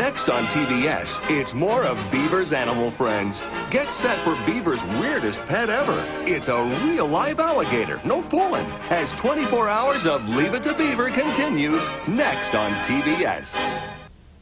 Next on TBS, it's more of Beaver's Animal Friends. Get set for Beaver's weirdest pet ever. It's a real live alligator, no fooling. As 24 hours of Leave It to Beaver continues next on TBS.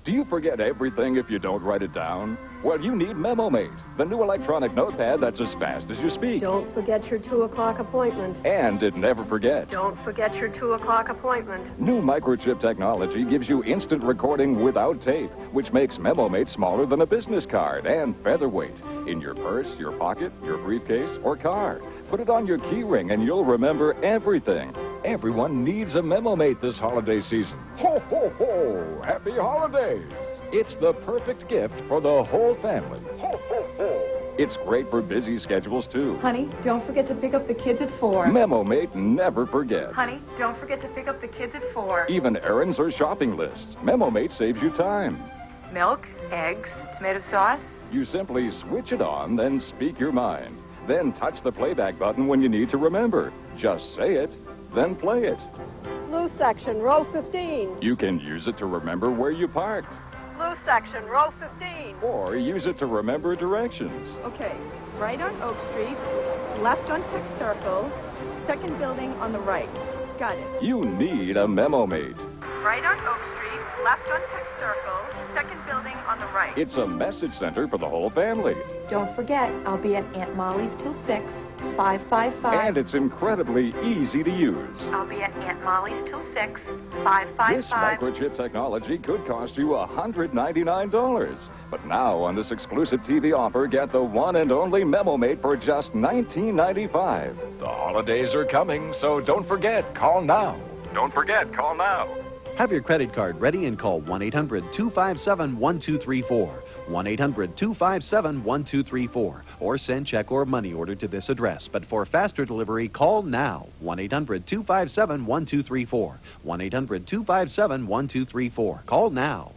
Do you forget everything if you don't write it down? Well, you need MemoMate, the new electronic notepad that's as fast as you speak. Don't forget your 2 o'clock appointment. And it never forgets. Don't forget your 2 o'clock appointment. New microchip technology gives you instant recording without tape, which makes MemoMate smaller than a business card and featherweight. In your purse, your pocket, your briefcase, or car. Put it on your keyring and you'll remember everything. Everyone needs a MemoMate this holiday season. Ho, ho, ho! Happy holidays! It's the perfect gift for the whole family. Ho, ho, ho! It's great for busy schedules, too. Honey, don't forget to pick up the kids at 4. MemoMate never forgets. Honey, don't forget to pick up the kids at 4. Even errands or shopping lists. MemoMate saves you time. Milk, eggs, tomato sauce. You simply switch it on, then speak your mind. Then touch the playback button when you need to remember. Just say it, then play it. Blue section, row 15. You can use it to remember where you parked, Blue section, row 15. or use it to remember directions. Okay, right on Oak Street, left on Tech Circle, second building on the right. Got it. You need a MemoMate. Right on Oak Street, left on Tech Circle, second building on the right. It's a message center for the whole family. Don't forget, I'll be at Aunt Molly's till 6. 555. And it's incredibly easy to use. I'll be at Aunt Molly's till 6. 555. This 555. microchip technology could cost you $199. But now, on this exclusive TV offer, get the one and only MemoMate for just $19.95. The holidays are coming, so don't forget, call now. Don't forget, call now. Have your credit card ready and call 1 800 257 1234. 1 800 257 1234. Or send check or money order to this address. But for faster delivery, call now 1 800 257 1234. 1 800 257 1234. Call now.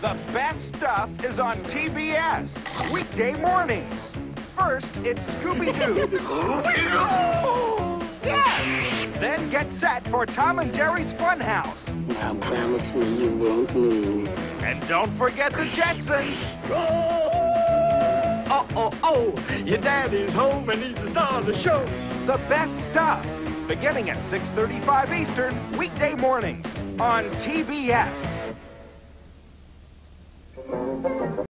The best stuff is on TBS. Weekday mornings. First, it's Scooby Doo. Scooby-Doo! Yes! Then get set for Tom and Jerry's Funhouse. Now promise me you won't move. And don't forget the Jetsons. Oh, oh, oh, oh your daddy's home and he's the star of the show. The best stuff. Beginning at 6.35 Eastern, weekday mornings on TBS.